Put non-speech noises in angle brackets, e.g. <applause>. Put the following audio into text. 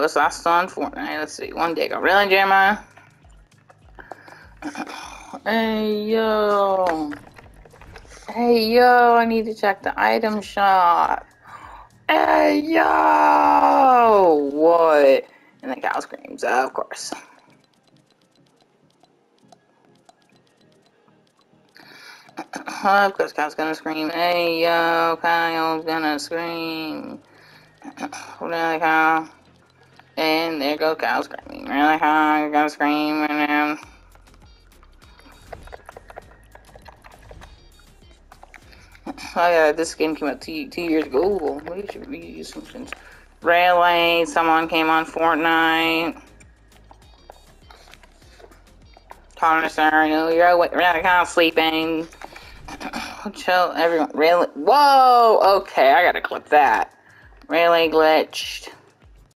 what's last on Fortnite? Let's see. One day ago. Really, Jeremiah? Hey, yo. Hey, yo, I need to check the item shop. Hey, yo! What? And the cow screams, of course. of course, Kyle's gonna scream. Hey, yo, Kyle's gonna scream. really, Kyle? And there goes Kyle screaming. Really? You're gonna scream right now? Oh yeah, this game came out two, two years ago. We should reuse some things. Someone came on Fortnite. Connor, sorry, no, you're awake. We're not kind of sleeping. <clears throat> Chill, everyone. Really? Whoa! Okay, I gotta clip that. Really glitched.